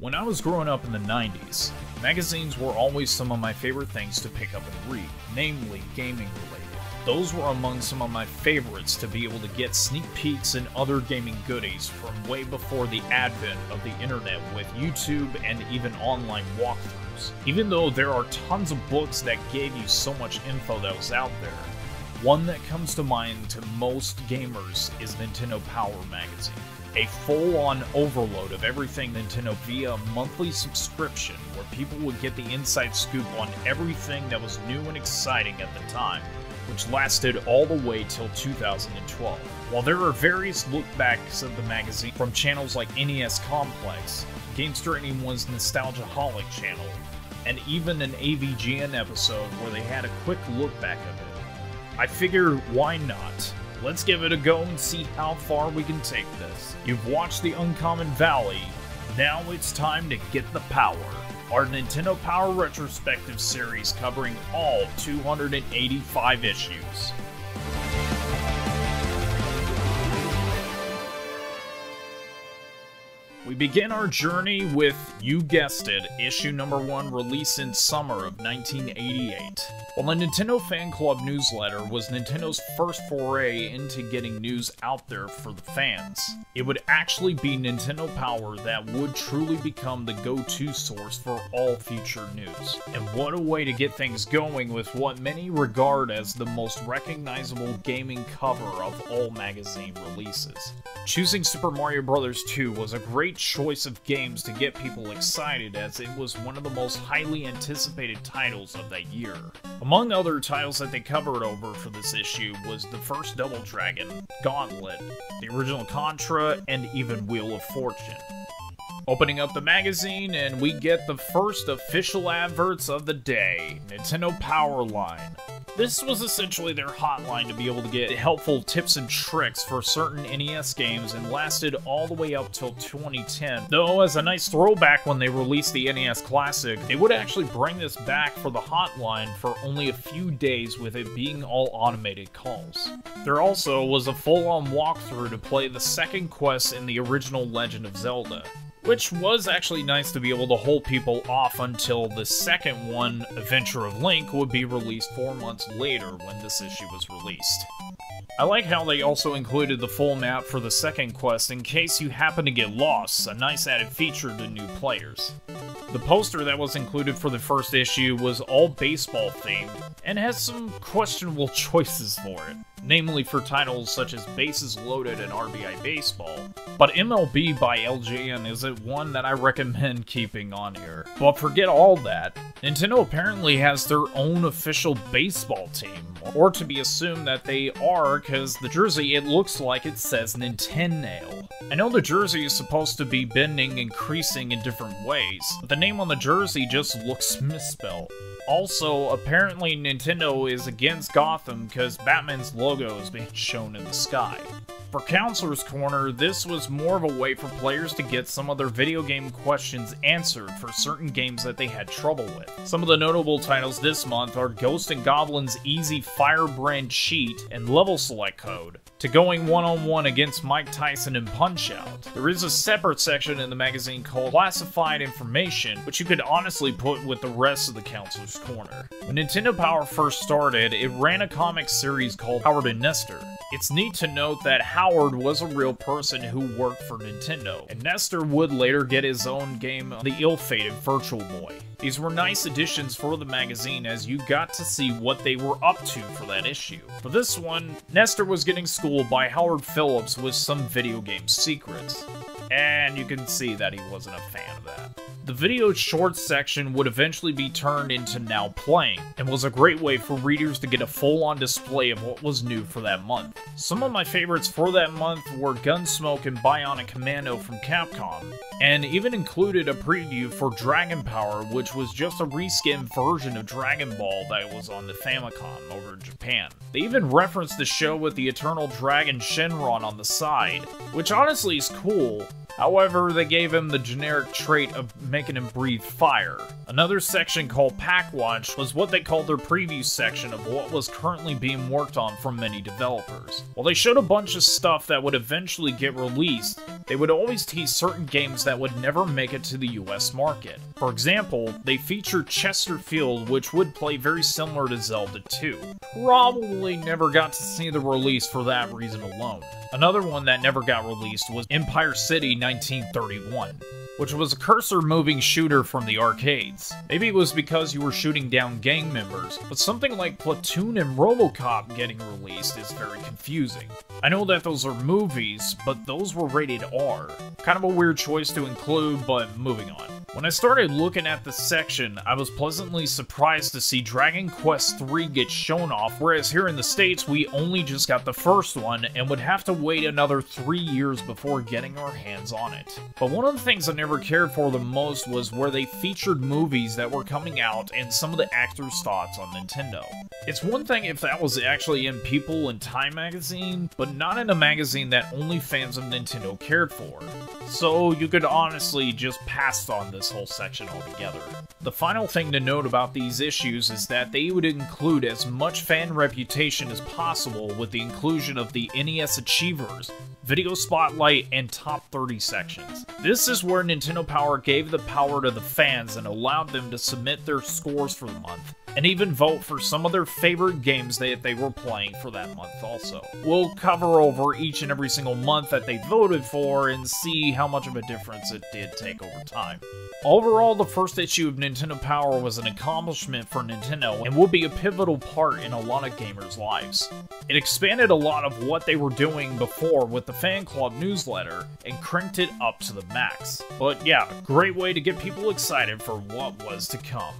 When I was growing up in the 90s, magazines were always some of my favorite things to pick up and read, namely gaming related. Those were among some of my favorites to be able to get sneak peeks and other gaming goodies from way before the advent of the internet with YouTube and even online walkthroughs. Even though there are tons of books that gave you so much info that was out there, one that comes to mind to most gamers is Nintendo Power Magazine a full-on overload of everything Nintendo via monthly subscription where people would get the inside scoop on everything that was new and exciting at the time, which lasted all the way till 2012. While there are various lookbacks of the magazine from channels like NES Complex, Gamester Anyone's Nostalgiaholic channel, and even an AVGN episode where they had a quick look back of it, I figure why not? Let's give it a go and see how far we can take this. You've watched the Uncommon Valley, now it's time to get the power. Our Nintendo Power Retrospective series covering all 285 issues. We begin our journey with, you guessed it, issue number one released in summer of 1988. While the Nintendo Fan Club newsletter was Nintendo's first foray into getting news out there for the fans, it would actually be Nintendo Power that would truly become the go-to source for all future news. And what a way to get things going with what many regard as the most recognizable gaming cover of all magazine releases. Choosing Super Mario Bros. 2 was a great choice of games to get people excited as it was one of the most highly anticipated titles of that year. Among other titles that they covered over for this issue was the first Double Dragon, Gauntlet, the original Contra, and even Wheel of Fortune. Opening up the magazine, and we get the first official adverts of the day Nintendo Power Line. This was essentially their hotline to be able to get helpful tips and tricks for certain NES games and lasted all the way up till 2010. Though, as a nice throwback when they released the NES Classic, they would actually bring this back for the hotline for only a few days with it being all automated calls. There also was a full on walkthrough to play the second quest in the original Legend of Zelda which was actually nice to be able to hold people off until the second one, Adventure of Link, would be released four months later when this issue was released. I like how they also included the full map for the second quest in case you happen to get lost, a nice added feature to new players. The poster that was included for the first issue was all baseball themed, and has some questionable choices for it namely for titles such as Bases Loaded and RBI Baseball. But MLB by LJN is it one that I recommend keeping on here. But forget all that, Nintendo apparently has their own official baseball team, or to be assumed that they are, because the jersey it looks like it says Nintendo. I know the jersey is supposed to be bending and creasing in different ways, but the name on the jersey just looks misspelled. Also, apparently Nintendo is against Gotham because Batman's logo is being shown in the sky. For Counselor's Corner, this was more of a way for players to get some of their video game questions answered for certain games that they had trouble with. Some of the notable titles this month are Ghost and Goblin's Easy Firebrand Cheat and Level Select Code, to going one-on-one against Mike Tyson in Punch-Out. There is a separate section in the magazine called Classified Information, which you could honestly put with the rest of the Counselor's Corner. When Nintendo Power first started, it ran a comic series called Howard and Nestor. It's neat to note that Howard was a real person who worked for Nintendo, and Nestor would later get his own game, the ill-fated Virtual Boy. These were nice additions for the magazine as you got to see what they were up to for that issue. For this one, Nestor was getting schooled by Howard Phillips with some video game secrets and you can see that he wasn't a fan of that. The video shorts section would eventually be turned into Now Playing, and was a great way for readers to get a full-on display of what was new for that month. Some of my favorites for that month were Gunsmoke and Bionic Commando from Capcom, and even included a preview for Dragon Power, which was just a reskin version of Dragon Ball that was on the Famicom over in Japan. They even referenced the show with the Eternal Dragon Shenron on the side, which honestly is cool, However, they gave him the generic trait of making him breathe fire. Another section called Pak Watch was what they called their preview section of what was currently being worked on from many developers. While they showed a bunch of stuff that would eventually get released, they would always tease certain games that would never make it to the US market. For example, they featured Chesterfield, which would play very similar to Zelda 2. Probably never got to see the release for that reason alone. Another one that never got released was Empire City 1931 which was a cursor moving shooter from the arcades. Maybe it was because you were shooting down gang members, but something like Platoon and Robocop getting released is very confusing. I know that those are movies, but those were rated R. Kind of a weird choice to include, but moving on. When I started looking at the section, I was pleasantly surprised to see Dragon Quest III get shown off, whereas here in the States, we only just got the first one and would have to wait another three years before getting our hands on it. But one of the things I never cared for the most was where they featured movies that were coming out and some of the actors' thoughts on Nintendo. It's one thing if that was actually in People and Time magazine, but not in a magazine that only fans of Nintendo cared for. So you could honestly just pass on this whole section altogether. The final thing to note about these issues is that they would include as much fan reputation as possible with the inclusion of the NES Achievers, Video Spotlight, and Top 30 sections. This is where Nintendo Power gave the power to the fans and allowed them to submit their scores for the month, and even vote for some of their favorite games that they were playing for that month also. We'll cover over each and every single month that they voted for and see how much of a difference it did take over time. Overall, the first issue of Nintendo Power was an accomplishment for Nintendo and would be a pivotal part in a lot of gamers' lives. It expanded a lot of what they were doing before with the fan club newsletter and cranked it up to the max. But yeah, great way to get people excited for what was to come.